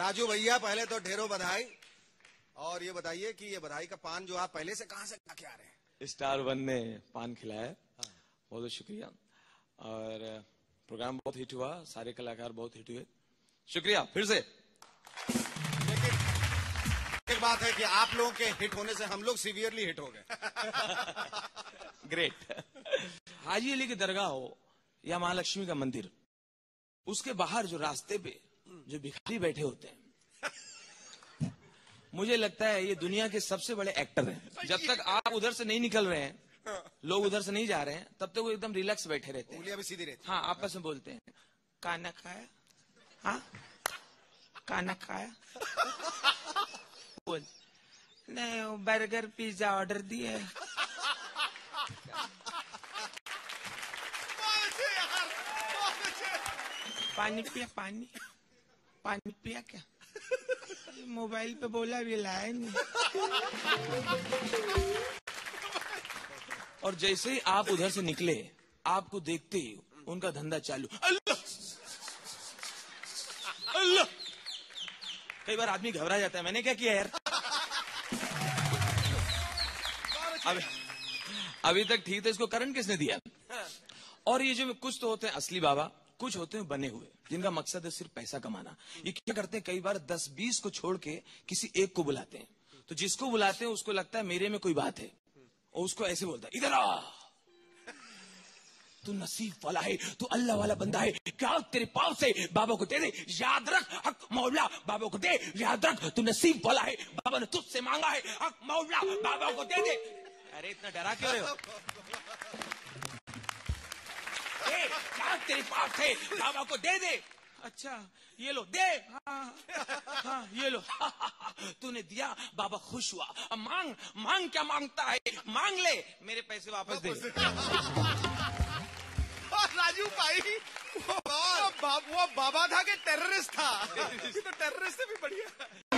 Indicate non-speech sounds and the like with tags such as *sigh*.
राजू भैया पहले तो ढेरों बधाई। और ये बताइए कि ये बधाई का पान जो आप पहले से कहाँ से खा के आ रहे हैं? स्टार वन ने पान खिलाया है। बहुत बहुत शुक्रिया। और प्रोग्राम बहुत हिट हुआ सारे कलाकार बहुत हिट हुए। शुक्रिया फिर से। लेकिन एक बात है कि आप लोगों के हिट होने से हम लोग सीवियरली हिट हो गए। ग्रेट हाजी अली की दरगाह हो या महालक्ष्मी का मंदिर उसके बाहर जो रास्ते पे जो भिखारी बैठे होते हैं। मुझे लगता है ये दुनिया के सबसे बड़े एक्टर हैं। जब तक आप उधर से नहीं निकल रहे हैं लोग उधर से नहीं जा रहे हैं तब तक वो एकदम रिलैक्स बैठे रहते हैं। भी सीधी रहती हाँ। आपस में बोलते हैं खाना खाया? हाँ? खाना खाया? बोल नहीं बर्गर पिज्जा ऑर्डर दिए पानी पिया पानी। पानी पिया क्या? मोबाइल पे बोला भी लाया नहीं। और जैसे ही आप उधर से निकले आपको देखते ही उनका धंधा चालू। अल्लाह! अल्लाह! कई बार आदमी घबरा जाता है मैंने क्या किया यार? अभी अभी तक ठीक था इसको करंट किसने दिया? और ये जो कुछ तो होते हैं असली बाबा कुछ होते हैं बने हुए, जिनका मकसद है सिर्फ़ पैसा कमाना। ये क्या करते हैं? कई बार दस बीस को छोड़ के किसी एक को बुलाते हैं। तो जिसको बुलाते हैं, उसको लगता है मेरे में कोई बात है। और उसको ऐसे बोलता है, इधर आ! तू नसीब वाला है, तू अल्लाह वाला बंदा है। क्या तेरे पाव से बाबा को दे दे, याद रख, हक मौला, बाबा को दे, याद रख, तू नसीब वाला है। बाबा ने तुझसे मांगा है, हक मौला, बाबा को दे दे। अरे, इतना डरा क्यों रहे हो ए, क्या तेरे पास है बाबा को दे दे। अच्छा ये लो दे। हाँ हाँ ये लो। *laughs* तूने दिया बाबा खुश हुआ। अब मांग मांग क्या माँगता है? मांग ले मेरे पैसे वापस दे। *laughs* राजू भाई वो, वो, वो बाबा था कि टेररिस्ट था। *laughs* ये तो टेररिस्ट से भी बढ़िया।